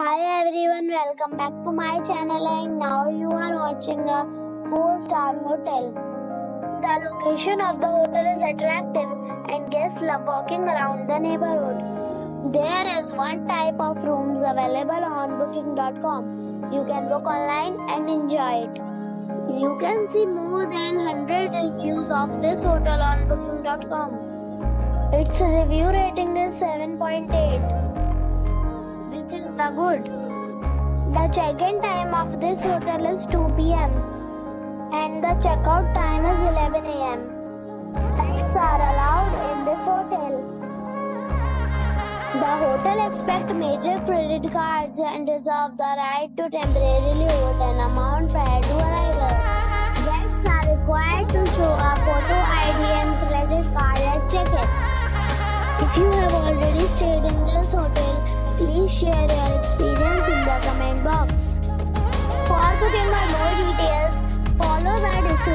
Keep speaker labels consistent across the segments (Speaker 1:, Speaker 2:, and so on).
Speaker 1: Hi everyone, welcome back to my channel and now you are watching a 4-star hotel. The location of the hotel is attractive and guests love walking around the neighborhood. There is one type of rooms available on booking.com. You can book online and enjoy it. You can see more than 100 reviews of this hotel on booking.com. Its review rating is 7.8 the good. The check-in time of this hotel is 2 p.m. and the checkout time is 11 a.m. Pets are allowed in this hotel. The hotel accepts major credit cards and reserves the right to temporarily hold an amount prior to arrival. Guests are required to show a photo ID and credit card at check-in. If you have already stayed in this hotel, please share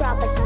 Speaker 1: we'll